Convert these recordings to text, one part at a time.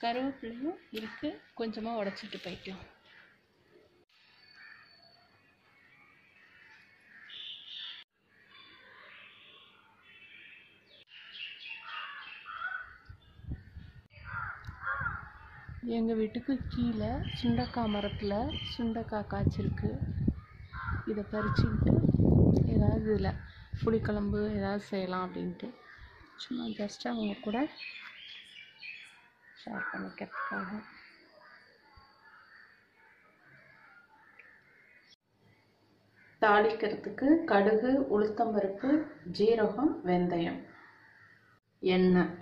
கருவேப்பிலையும் இருக்குது கொஞ்சமாக உடச்சிட்டு போயிட்டோம் எங்கள் வீட்டுக்கு கீழே சுண்டக்காய் மரத்தில் சுண்டக்காய் காய்ச்சிருக்கு இதை பறிச்சுக்கிட்டு ஏதாவது இதில் புளிக்குழம்பு ஏதாவது செய்யலாம் அப்படின்ட்டு. சும்மா ஜஸ்ட்டு அவங்க கூட ஷேர் பண்ணிக்கிறதுக்காக தாளிக்கிறதுக்கு கடுகு உளுத்தம்பருப்பு ஜீரகம் வெந்தயம். எண்ணெய்.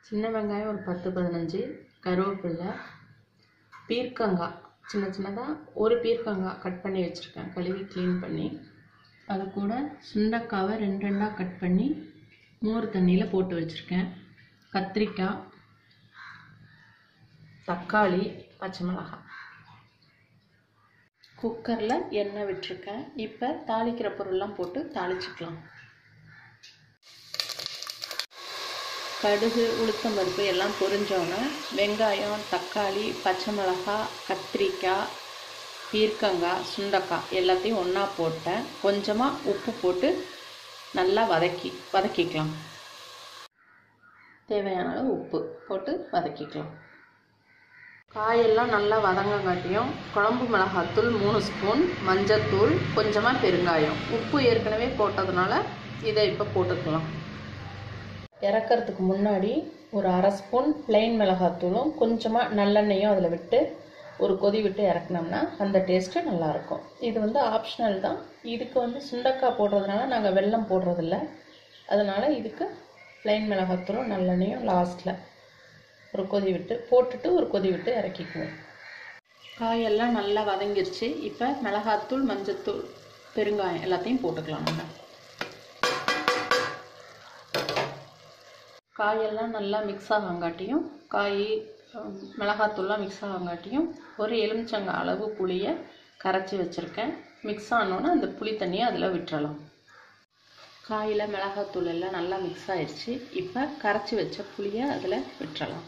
சின்ன வெங்காயம் ஒரு பத்து பதினஞ்சு. கருவேப்பில்லை பீர்க்கங்காய் சின்ன சின்னதாக ஒரு பீர்க்கங்காய் கட் பண்ணி வச்சுருக்கேன். கழுவி க்ளீன் பண்ணி. அது கூட சுண்டக்காவை ரெண்டு ரெண்டாக கட் பண்ணி மோர் தண்ணியில் போட்டு வச்சுருக்கேன். கத்திரிக்காய். தக்காளி பச்சை மிளகாய். குக்கரில் எண்ணெய் விட்டுருக்கேன். இப்போ தாளிக்கிற பொருள்லாம் போட்டு தாளிச்சுக்கலாம். கடுகு உளுத்தம்பருப்பு எல்லாம் பொரிஞ்சோன்னே வெங்காயம் தக்காளி பச்சை மிளகாய் கத்திரிக்காய் பீர்க்கங்காய் சுண்டக்காய் எல்லாத்தையும் ஒன்றா போட்டேன். கொஞ்சமாக உப்பு போட்டு நல்லா வதக்கி வதக்கிக்கலாம். தேவையான அளவு உப்பு போட்டு வதக்கிக்கலாம். காயெல்லாம் நல்லா வதங்கங்காட்டியும் குழம்பு மிளகாத்தூள் மூணு ஸ்பூன் மஞ்சத்தூள் கொஞ்சமாக பெருங்காயம். உப்பு ஏற்கனவே போட்டதுனால இதை இப்போ போட்டுக்கலாம். இறக்கறதுக்கு முன்னாடி ஒரு அரை ஸ்பூன் பிளெயின் மிளகாத்தூளும் கொஞ்சமாக நல்லெண்ணெயும் அதில் விட்டு ஒரு கொதி விட்டு இறக்குனோம்னா அந்த டேஸ்ட்டு நல்லாயிருக்கும். இது வந்து ஆப்ஷனல் தான். இதுக்கு வந்து சுண்டக்காய் போடுறதுனால நாங்கள் வெல்லம் போடுறதில்ல. அதனால் இதுக்கு பிளைன் மிளகாத்தூளும் நல்லெண்ணெயும் லாஸ்ட்டில் ஒரு கொதி விட்டு போட்டுட்டு ஒரு கொதி விட்டு இறக்கிக்குவோம். காயெல்லாம் நல்லா வதங்கிருச்சு. இப்போ மிளகாத்தூள் மஞ்சத்தூள் பெருங்காயம் எல்லாத்தையும் போட்டுக்கலாம் நம்ம. காயெல்லாம் நல்லா மிக்ஸ் ஆகாங்காட்டியும் காய் மிளகாத்தூள்லாம் மிக்ஸ் ஆகாங்காட்டியும் ஒரு எலுமிச்சங்காய் அளவு புளியை கரைச்சி வச்சுருக்கேன். மிக்ஸ் ஆனோன்னே அந்த புளி தண்ணியை அதில் விட்டுறலாம். காயில் மிளகாத்தூள் எல்லாம் நல்லா மிக்ஸ் ஆயிடுச்சு இப்போ கரைச்சி வச்ச புளியை அதில் விட்டுறலாம்.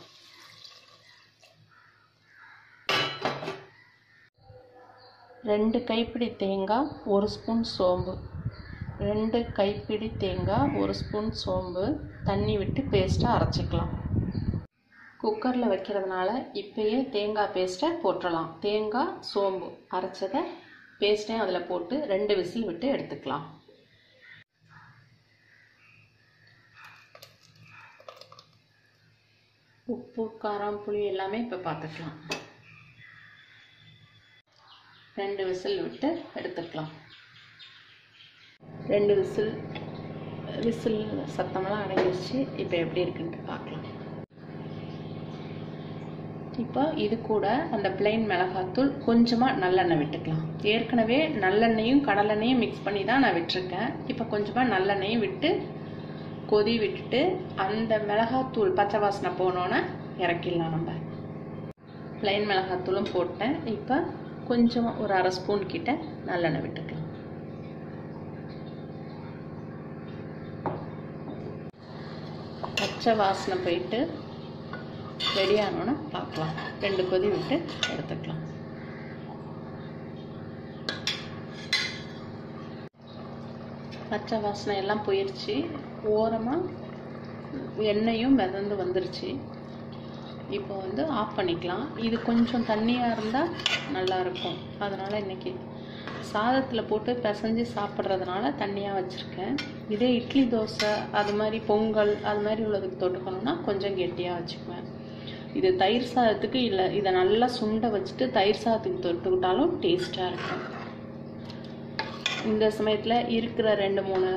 ரெண்டு கைப்பிடி தேங்காய் ஒரு ஸ்பூன் சோம்பு. ரெண்டு கைப்பிடி தேங்காய் ஒரு ஸ்பூன் சோம்பு. தண்ணி விட்டு பேஸ்ட்டாக அரைச்சிக்கலாம். குக்கரில் வைக்கிறதுனால இப்பயே தேங்காய் பேஸ்ட்டை போட்டுடலாம் தேங்காய் சோம்பு அரைச்சதை பேஸ்ட்டையும் அதில் போட்டு ரெண்டு விசில் விட்டு எடுத்துக்கலாம். உப்பு காரம் புளி எல்லாமே இப்போ பார்த்துக்கலாம் ரெண்டு விசில் விட்டு எடுத்துக்கலாம். ரெண்டு விசில் விசில் சத்தமெல்லாம் அடங்கிடுச்சு இப்போ எப்படி இருக்குன்ட்டு பார்க்கலாம். இப்போ இது கூட அந்த பிளெயின் மிளகாத்தூள் கொஞ்சமாக நல்லெண்ணெய் விட்டுக்கலாம். ஏற்கனவே நல்லெண்ணெயும் கடலெண்ணையும் மிக்ஸ் பண்ணி தான் நான் விட்டுருக்கேன். இப்போ கொஞ்சமாக நல்லெண்ணெயும் விட்டு கொதி விட்டுட்டு அந்த மிளகாத்தூள் பச்சை வாசனை போனோன்னே இறக்கிடலாம் நம்ம. பிளைன் மிளகாத்தூளும் போட்டேன். இப்போ கொஞ்சமாக ஒரு அரை ஸ்பூன் கிட்ட நல்லெண்ணெய் விட்டுக்கலாம். பச்சை வாசனை போயிட்டு ரெடியானோன்னு பார்க்கலாம். ரெண்டு கொதி விட்டு எடுத்துக்கலாம். பச்சை வாசனை எல்லாம் போயிடுச்சு ஓரமாக எண்ணெயும் மிதந்து வந்துருச்சு. இப்போ வந்து ஆஃப் பண்ணிக்கலாம். இது கொஞ்சம் தண்ணியாக இருந்தால் நல்லாயிருக்கும். அதனால் இன்றைக்கி சாதத்தில் போட்டு பிசைஞ்சு சாப்பிட்றதுனால தண்ணியாக வச்சுருக்கேன். இதே இட்லி தோசை அது மாதிரி பொங்கல் அது மாதிரி உள்ளதுக்கு தொட்டுக்கணும்னா கொஞ்சம் கெட்டியாக வச்சுக்குவேன். இது தயிர் சாதத்துக்கு இல்லை இதை நல்லா சுண்டை வச்சுட்டு தயிர் சாதத்துக்கு தொட்டுக்கிட்டாலும் டேஸ்ட்டாக இருக்கும். இந்த சமயத்தில் இருக்கிற ரெண்டு மூணு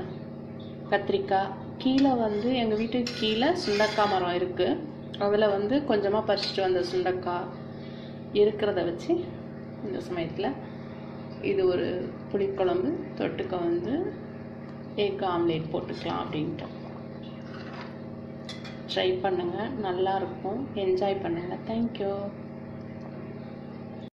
கத்திரிக்காய். கீழே வந்து எங்கள் வீட்டுக்கு கீழே சுண்டக்காய் மரம் இருக்குது அதில் வந்து கொஞ்சமாக பறிச்சுட்டு வந்த சுண்டக்காய் இருக்கிறத வச்சு இந்த சமயத்தில் இது ஒரு புளிக்குழம்பு தொட்டுக்க வந்து எக் ஆம்லேட் போட்டுக்கலாம் அப்படின்ட்டு ட்ரை பண்ணுங்கள் நல்லாயிருக்கும் என்ஜாய் பண்ணுங்கள் தேங்க்யூ